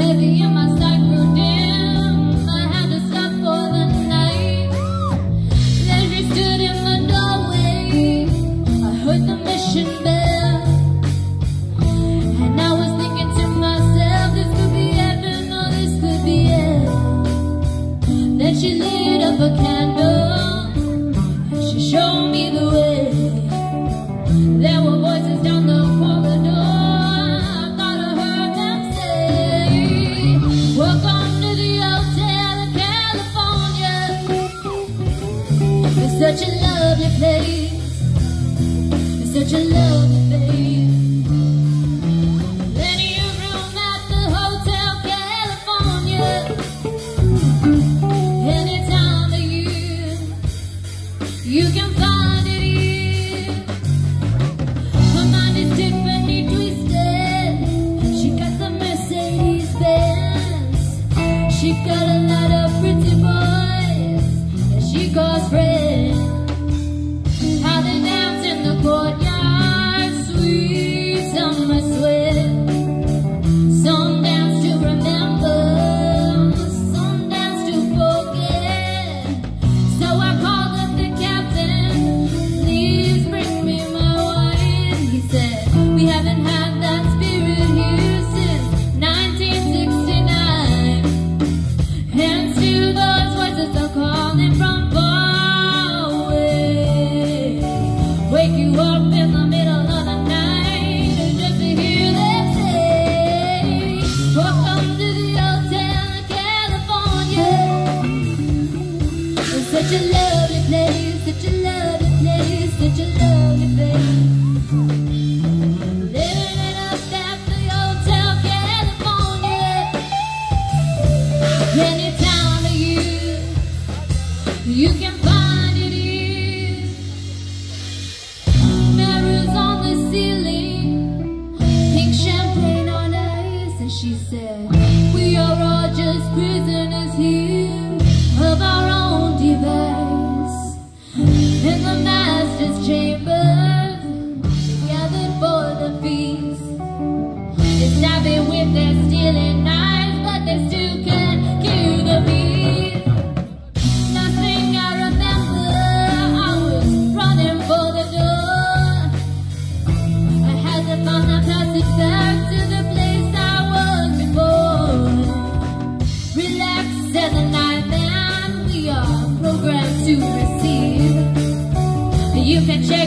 heavy in my stomach. It's place. Such a lovely place. Room at the Hotel California. Any time of year You can such a lovely place, such a lovely place. you can change.